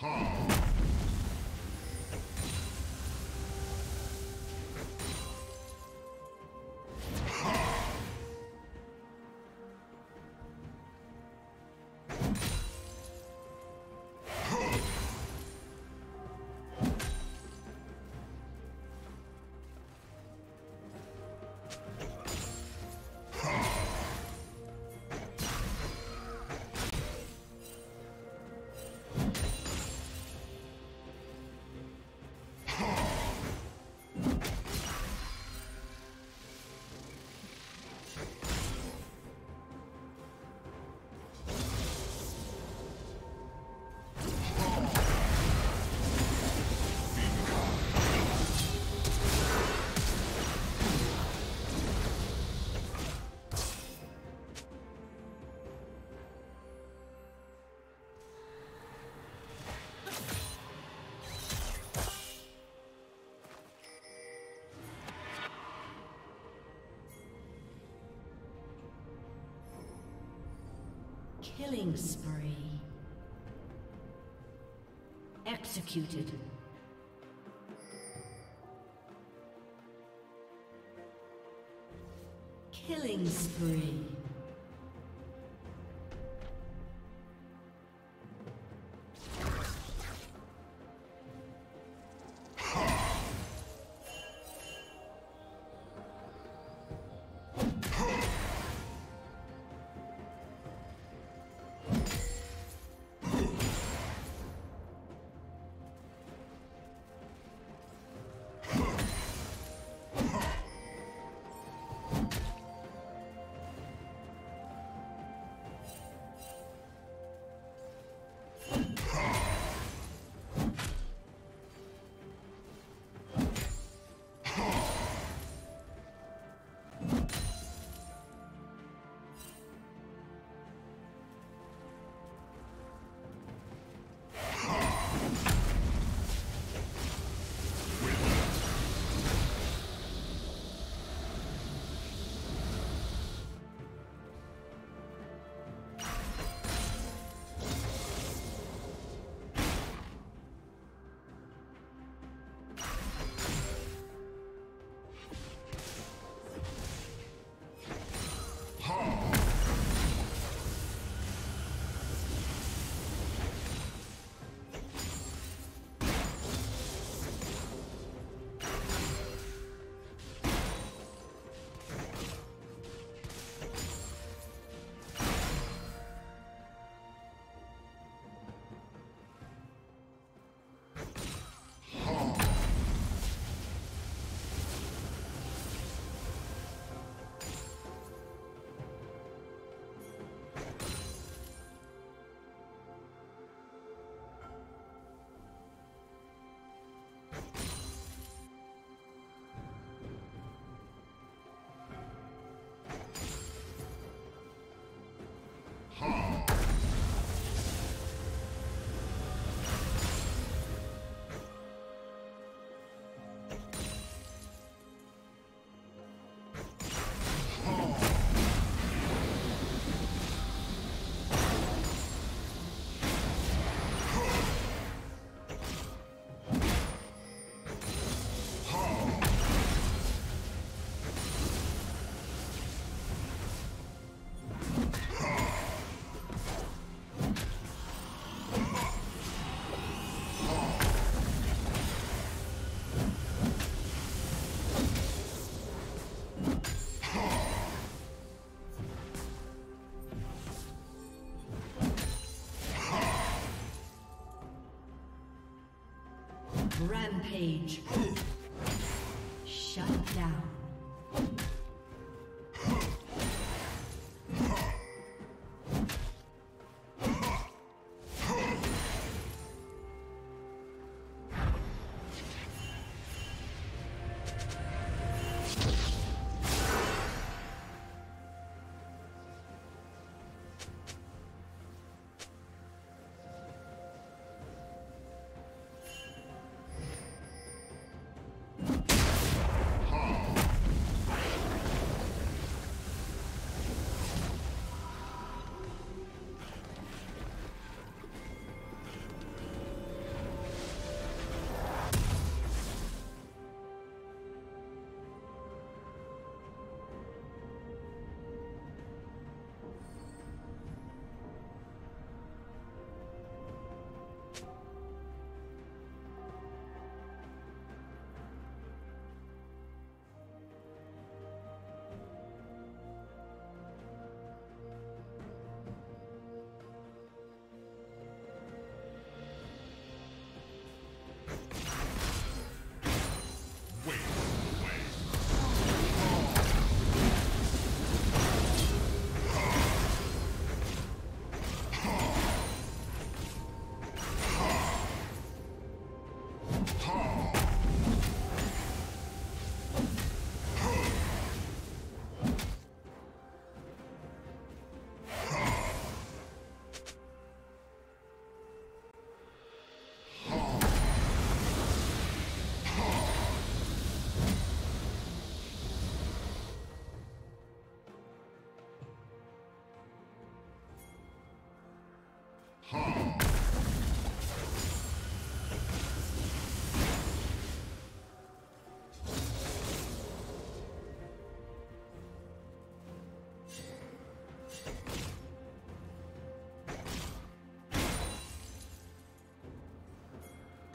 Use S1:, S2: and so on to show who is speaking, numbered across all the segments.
S1: How?
S2: Killing spree. Executed. Killing spree. Rampage.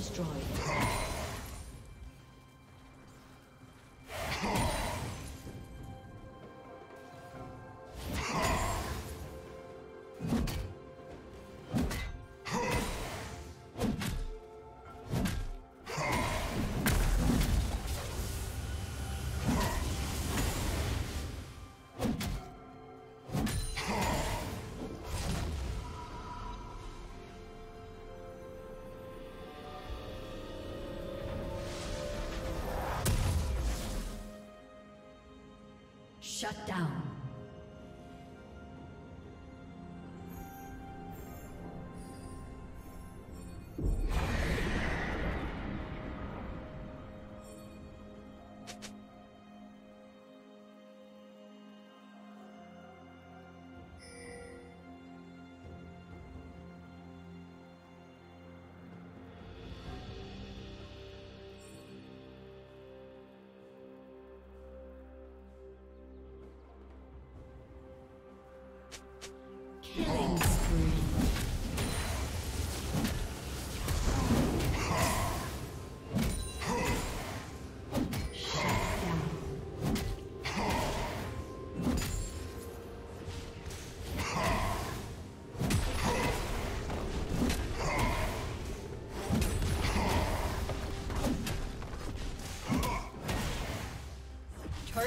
S2: Destroyed. Shut down.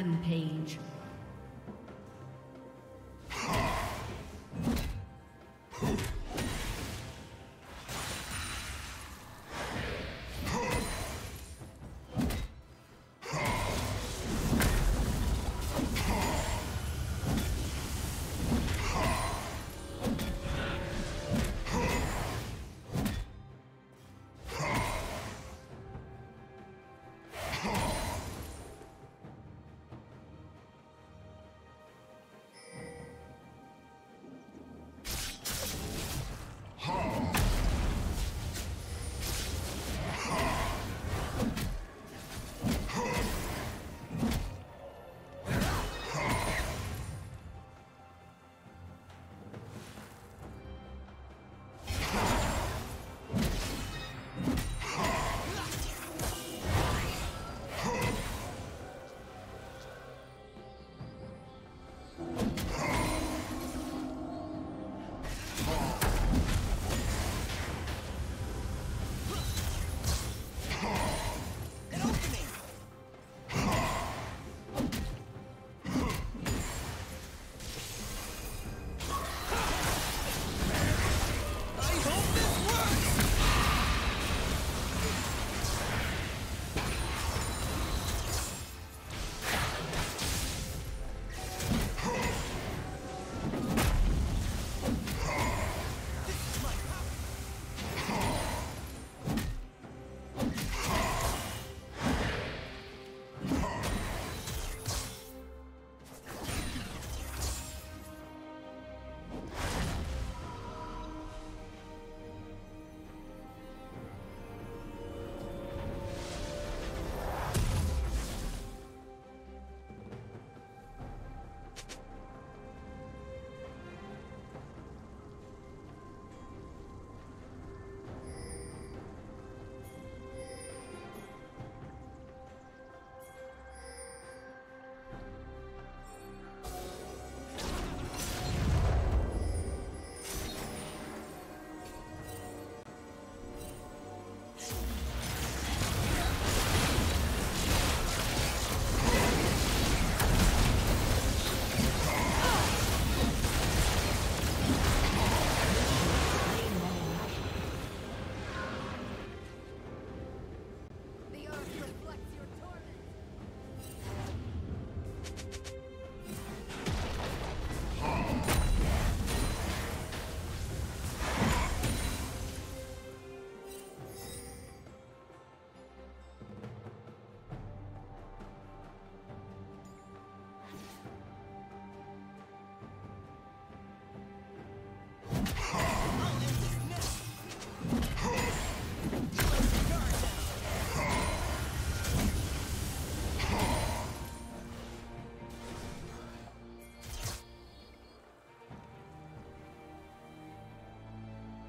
S2: Rampage.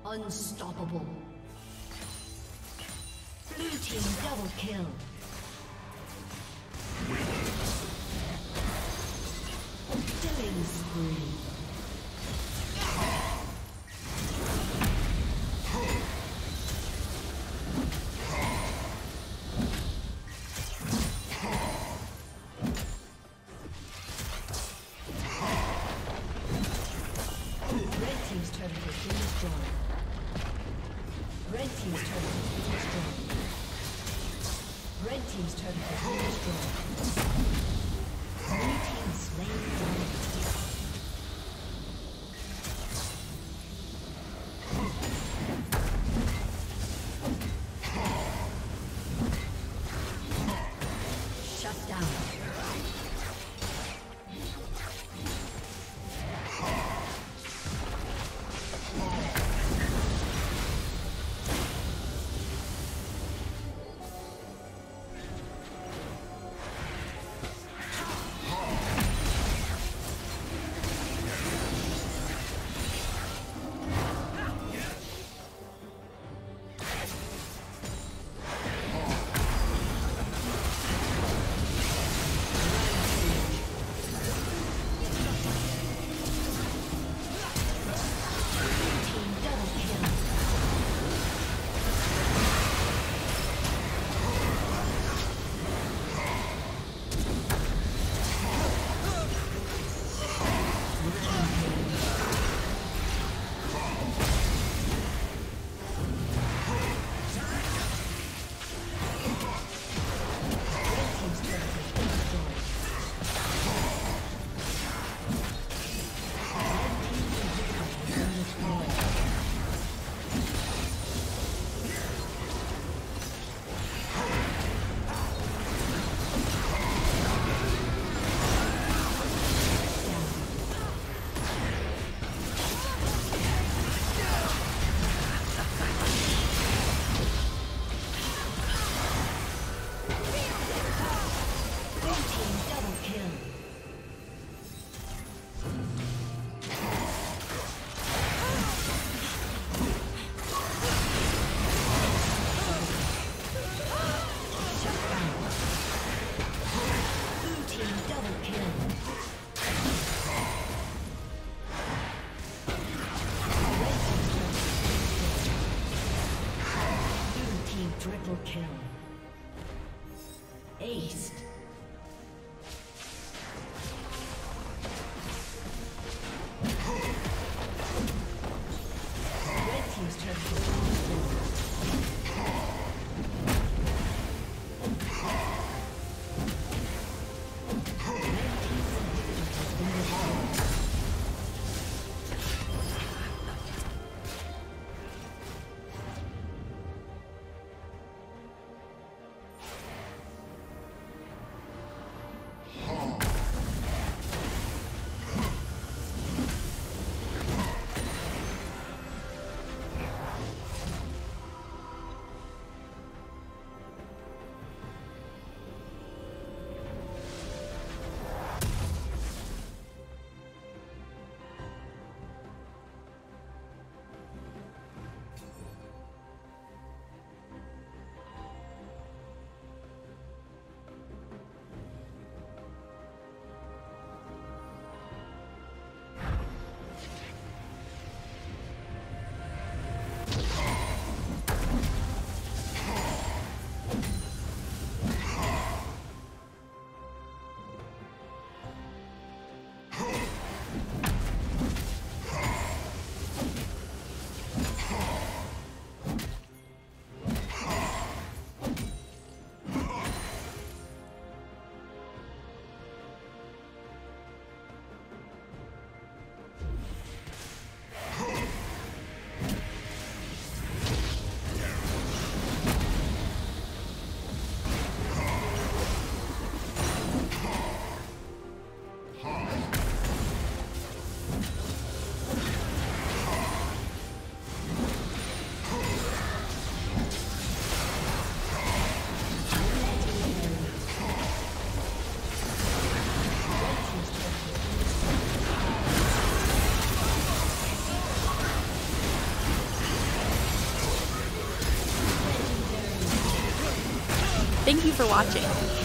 S2: Unstoppable. Blue team double kill. Killing spree.
S1: Oh. You for watching.